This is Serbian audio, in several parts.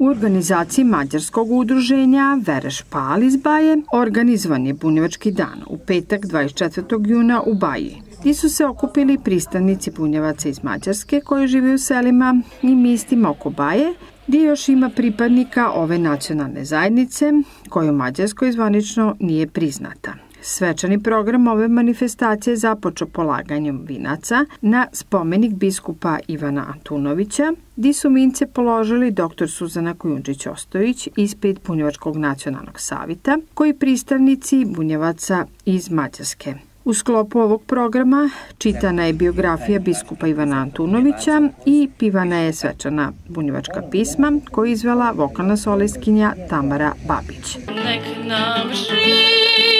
U organizaciji Mađarskog udruženja Vereš Pal iz Baje organizovan je bunjevački dan u petak 24. juna u Baji gdje su se okupili pristavnici bunjevaca iz Mađarske koji žive u selima i mistima oko Baje, gdje još ima pripadnika ove nacionalne zajednice koja u Mađarskoj zvanično nije priznata. Svečani program ove manifestacije započeo polaganjem vinaca na spomenik biskupa Ivana Antunovića, di su mince položili dr. Suzana Kujundžić-Ostojić ispred Bunjevačkog nacionalnog savita, koji pristavnici bunjevaca iz Mađarske. U sklopu ovog programa čitana je biografija biskupa Ivana Antunovića i pivana je svečana bunjevačka pisma koju izvela vokalna solistkinja Tamara Babić. Nek nam živi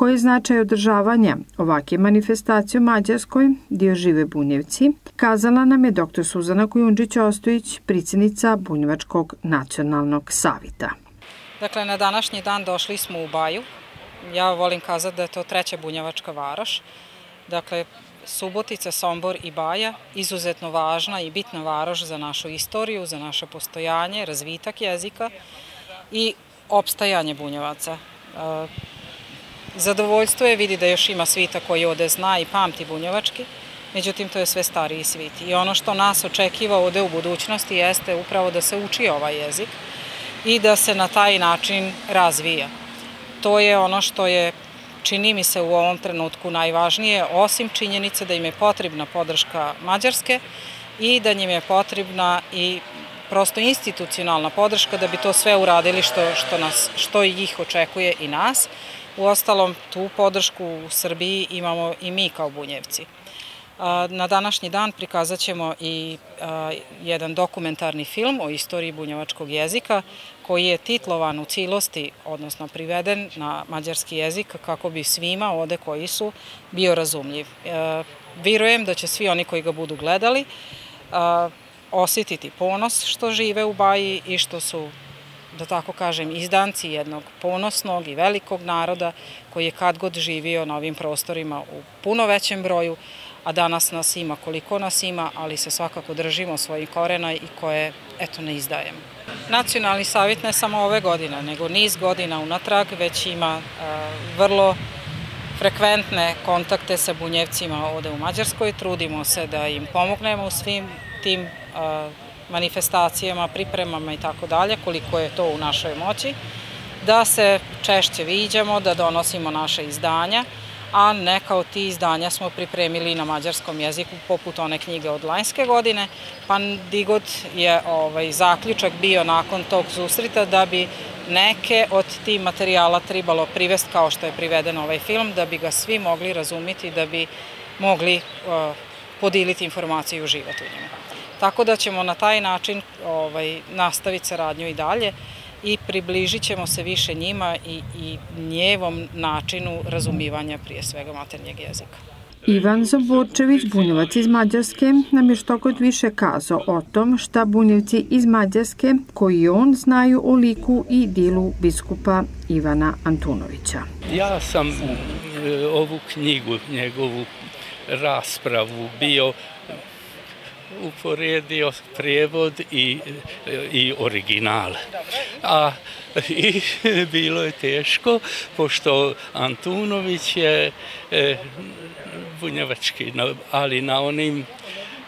Koji značaj održavanja ovake manifestacije u Mađarskoj, dio žive Bunjevci, kazala nam je dr. Suzana Kujundžić-Ostojić, pricjenica Bunjevačkog nacionalnog savita. Dakle, na današnji dan došli smo u Baju. Ja volim kazati da je to treća bunjevačka varoš. Dakle, Subotica, Sombor i Baja, izuzetno važna i bitna varoš za našu istoriju, za naše postojanje, razvitak jezika i opstajanje bunjevaca. Zadovoljstvo je vidi da još ima svita koji ode zna i pamti bunjevački, međutim to je sve stariji svit. I ono što nas očekiva ovde u budućnosti jeste upravo da se uči ovaj jezik i da se na taj način razvija. To je ono što je čini mi se u ovom trenutku najvažnije, osim činjenice da im je potrebna podrška Mađarske i da njim je potrebna i prosto institucionalna podrška da bi to sve uradili što, što, nas, što ih očekuje i nas. U ostalom, tu podršku u Srbiji imamo i mi kao bunjevci. Na današnji dan prikazat ćemo i jedan dokumentarni film o istoriji bunjevačkog jezika koji je titlovan u cilosti, odnosno priveden na mađarski jezik kako bi svima ovde koji su bio razumljiv. Virujem da će svi oni koji ga budu gledali osjetiti ponos što žive u Baji i što su da tako kažem, izdanci jednog ponosnog i velikog naroda koji je kad god živio na ovim prostorima u puno većem broju, a danas nas ima koliko nas ima, ali se svakako držimo svojih korena i koje, eto, ne izdajemo. Nacionalni savjet ne samo ove godine, nego niz godina unatrag već ima uh, vrlo frekventne kontakte sa bunjevcima ovde u Mađarskoj. Trudimo se da im pomognemo u svim tim manifestacijama, pripremama i tako dalje, koliko je to u našoj moći, da se češće viđamo, da donosimo naše izdanja, a neka od ti izdanja smo pripremili na mađarskom jeziku, poput one knjige od lanjske godine, pa digod je ovaj, zaključak bio nakon tog susrita da bi neke od tih materijala tribalo privest kao što je priveden ovaj film, da bi ga svi mogli razumiti, da bi mogli uh, podiliti informaciju i uživati u njemu. Tako da ćemo na taj način ovaj, nastaviti saradnju i dalje i približit ćemo se više njima i, i njevom načinu razumivanja prije svega maternjeg jezika. Ivan Zaborčević, bunjevac iz Mađarske, nam je što kod više kazao o tom šta bunjevci iz Mađarske, koji on znaju o liku i dilu biskupa Ivana Antunovića. Ja sam e, ovu knjigu, njegovu raspravu bio uporedio prijevod i, i original. A i bilo je teško, pošto Antunović je e, bunjevački, ali na onim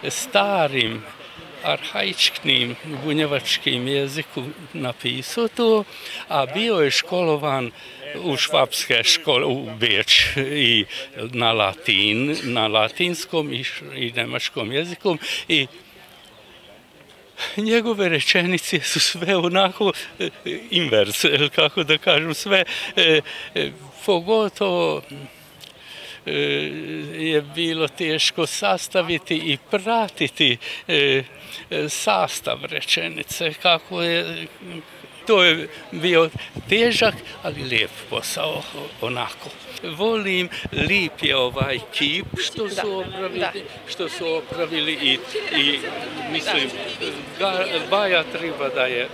starim arhaičkim bunjevačkim jeziku napisao to, a bio je školovan u švapske škole u Beč i na latin, na latinskom i, i nemačkom jezikom i njegove rečenice su sve onako e, invers, kako da kažem, sve e, e, pogotovo je bilo teško sastaviti i pratiti sastav rečenice, kako je To je bio težak, ali lijep posao, onako. Volim, lip je ovaj kip što su da, opravili, da. što su opravili i, i mislim, da. Baja treba da je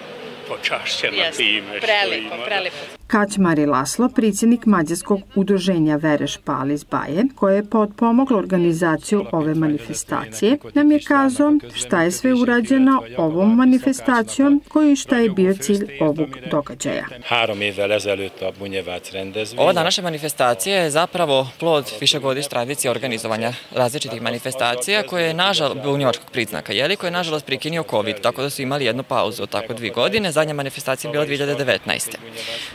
počašćena time što prelepo, ima. Prelepo. Kaćmari Laslo, predsjednik Mađarskog udruženja Vereš Palis Baje, koje je podpomoglo organizaciju ove manifestacije, nam je kazao šta je sve urađeno ovom manifestacijom, koji šta je bio cilj ovog događaja. Ova današnja manifestacija je zapravo plod višegodišnje tradicije organizovanja različitih manifestacija koje je nažalost bunjevačkog priznaka, jeli, koje je nažalost prikinio COVID, tako da su imali jednu pauzu od tako dvi godine. Zadnja manifestacija je bila 2019.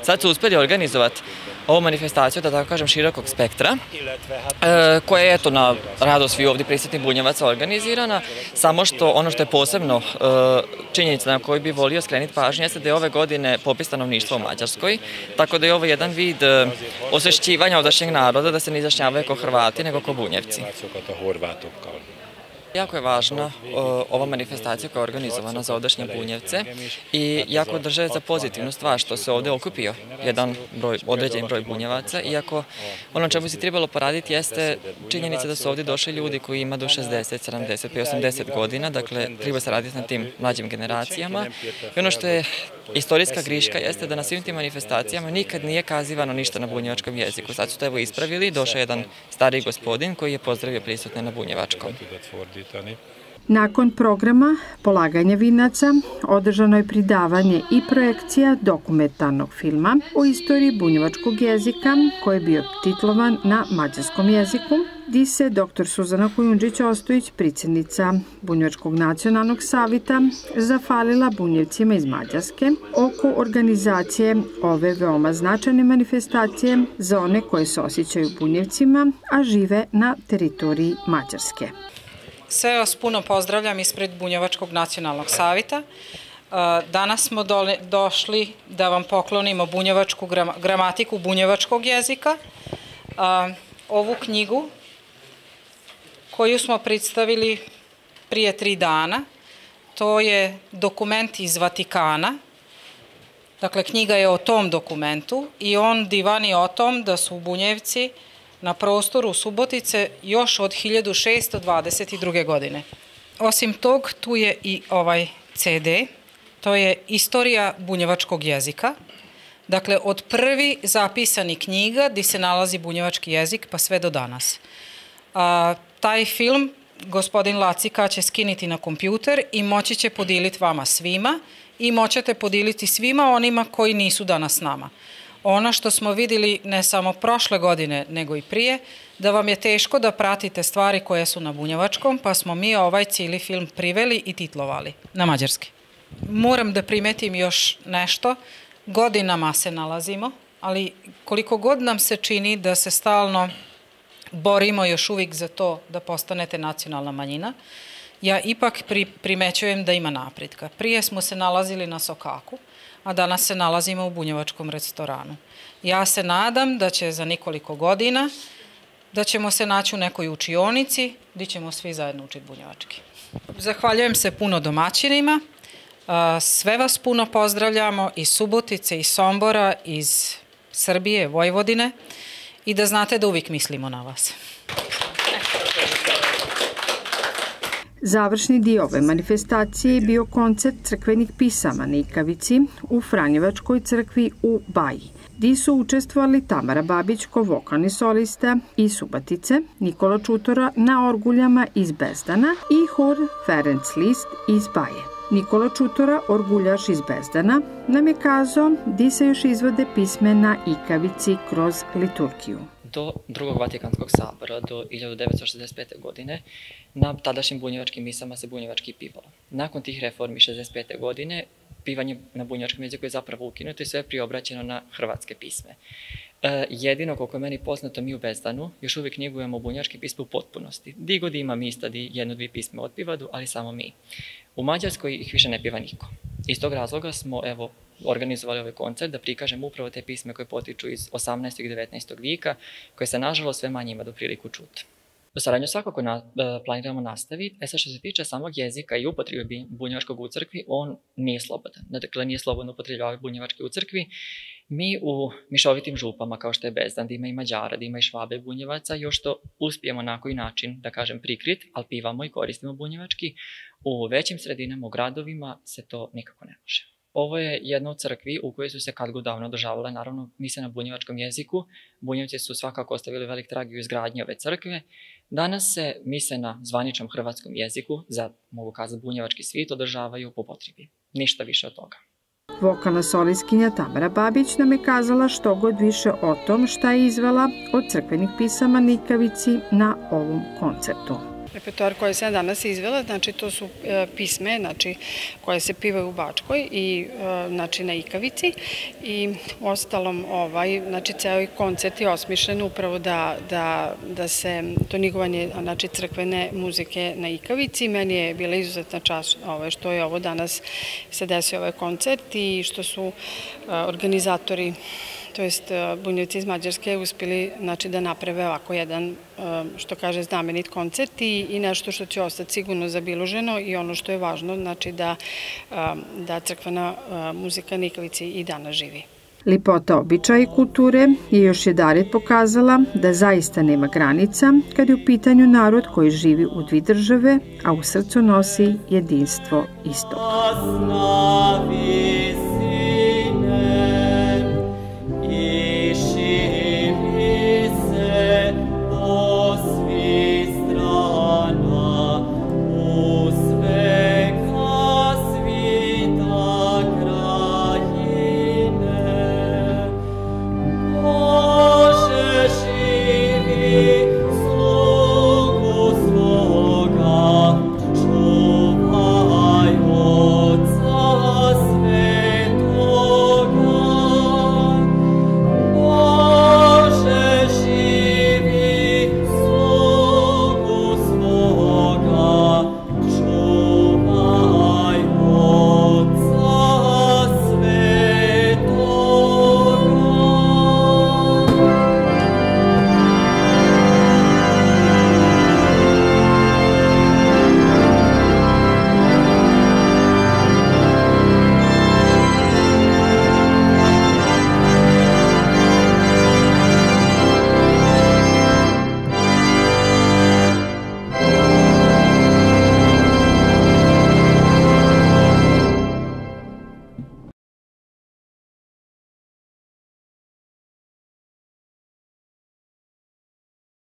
Sad su uspeli organizovati ovu manifestaciju, da tako kažem, širokog spektra, e, koja je, eto, na radost svi ovdje prisjetnih bunjevaca organizirana, samo što ono što je posebno e, činjenica na koju bi volio skrenuti pažnje jeste da je ove godine popis stanovništva u Mađarskoj, tako da je ovo jedan vid e, osvešćivanja ovdašnjeg naroda da se ne izjašnjavaju kao Hrvati, nego kao bunjevci. Jako je važna ova manifestacija koja je organizovana za odašnje bunjevce i jako drže za pozitivnu stvar što se ovde okupio jedan broj, određen broj bunjevaca, iako ono čemu si trebalo poraditi jeste činjenica da su ovde došli ljudi koji ima do 60, 70, 80 godina, dakle treba se raditi na tim mlađim generacijama i ono što je istorijska griška jeste da na svim tim manifestacijama nikad nije kazivano ništa na bunjevačkom jeziku. Sad su to evo ispravili, došao jedan stari gospodin koji je pozdravio prisutne na bunjevačkom. Nakon programa polaganja vinaca održano je pridavanje i projekcija dokumentarnog filma o istoriji bunjevačkog jezika koji je bio titlovan na mađarskom jeziku di se dr. Suzana Kujundžić Ostojić, predsjednica Bunjevačkog nacionalnog savita, zafalila bunjevcima iz Mađarske oko organizacije ove veoma značajne manifestacije za one koje se osjećaju bunjevcima, a žive na teritoriji Mađarske. Sve vas puno pozdravljam ispred Bunjevačkog nacionalnog savita. E, danas smo došli da vam poklonimo bunjevačku gramatiku bunjevačkog jezika. E, ovu knjigu koju smo predstavili prije tri dana, to je dokument iz Vatikana, Dakle, knjiga je o tom dokumentu i on divani o tom da su Bunjevci na prostoru Subotice još od 1622. godine. Osim tog, tu je i ovaj CD, to je istorija bunjevačkog jezika, dakle od prvi zapisani knjiga gdje se nalazi bunjevački jezik pa sve do danas. A, taj film gospodin Lacika će skiniti na kompjuter i moći će podijeliti vama svima i moćete podijeliti svima onima koji nisu danas s nama ono što smo videli ne samo prošle godine, nego i prije, da vam je teško da pratite stvari koje su na bunjevačkom, pa smo mi ovaj cijeli film priveli i titlovali na mađarski. Moram da primetim još nešto. Godinama se nalazimo, ali koliko god nam se čini da se stalno borimo još uvijek za to da postanete nacionalna manjina, ja ipak primećujem da ima napretka. Prije smo se nalazili na Sokaku, a danas se nalazimo u bunjevačkom restoranu. Ja se nadam da će za nekoliko godina da ćemo se naći u nekoj učionici gdje ćemo svi zajedno učiti bunjevački. Zahvaljujem se puno domaćinima, sve vas puno pozdravljamo iz Subotice, iz Sombora, iz Srbije, Vojvodine i da znate da uvijek mislimo na vas. Završni dio ove manifestacije je bio koncert crkvenih pisama na Ikavici u Franjevačkoj crkvi u Baji. di su učestvovali Tamara Babić ko vokalni solista iz Subatice, Nikola Čutora na orguljama iz Bezdana i hor Ferenc List iz Baje. Nikola Čutora, orguljaš iz Bezdana, nam je kazao di se još izvode pisme na ikavici kroz liturgiju do drugog Vatikanskog sabora, do 1965. godine, na tadašnjim bunjevačkim misama se bunjevački pivalo. Nakon tih reformi 65. godine, pivanje na bunjevačkom jeziku je zapravo ukinuto i sve je priobraćeno na hrvatske pisme. E, jedino, koliko je meni poznato, mi u Bezdanu još uvijek knjigujemo bunjački pisme u potpunosti. Di god ima mista di jedno, dvi pisme otpivadu, ali samo mi. U Mađarskoj ih više ne piva niko. Iz tog razloga smo, evo, organizovali ovaj koncert da prikažemo upravo te pisme koje potiču iz 18. i 19. vijeka, koje se nažalost sve manje ima do priliku čuti. Saradnju svakako na, e, planiramo nastaviti. E sad što se tiče samog jezika i upotrebe bunjevačkog u crkvi, on nije slobodan. Dakle, nije slobodno upotrebljavati bunjevački u crkvi. Mi u mišovitim župama, kao što je Bezdan, da ima i Mađara, da ima i Švabe bunjevaca, još to uspijemo na koji način, da kažem, prikrit, ali pivamo i koristimo bunjevački. U većim sredinama, u gradovima se to nikako ne može. Ovo je jedna od crkvi u kojoj su se kad god davno održavale, naravno, mise na bunjevačkom jeziku. Bunjevci su svakako ostavili velik trag u izgradnji ove crkve. Danas se mise na zvaničnom hrvatskom jeziku, za, mogu kazati, bunjevački svit, održavaju po potrebi. Ništa više od toga. Vokalna soliskinja Tamara Babić nam je kazala što god više o tom šta je izvela od crkvenih pisama Nikavici na ovom koncertu repertoar koje sam danas izvela, znači to su e, pisme, znači koje se pivaju u Bačkoj i e, znači na Ikavici i ostalom ovaj, znači ceo koncert je osmišljen upravo da, da, da se to nigovanje znači crkvene muzike na Ikavici. Meni je bila izuzetna čast ovaj, što je ovo danas se desio ovaj koncert i što su e, organizatori to jest e, bunjevci iz Mađarske uspili znači, da naprave ovako jedan, e, što kaže, znamenit koncert i, i nešto što će ostati sigurno zabiluženo i ono što je važno, znači da, e, da crkvena muzika Nikolici i danas živi. Lipota običaja i kulture je još jedaret pokazala da zaista nema granica kad je u pitanju narod koji živi u dvi države, a u srcu nosi jedinstvo istoka.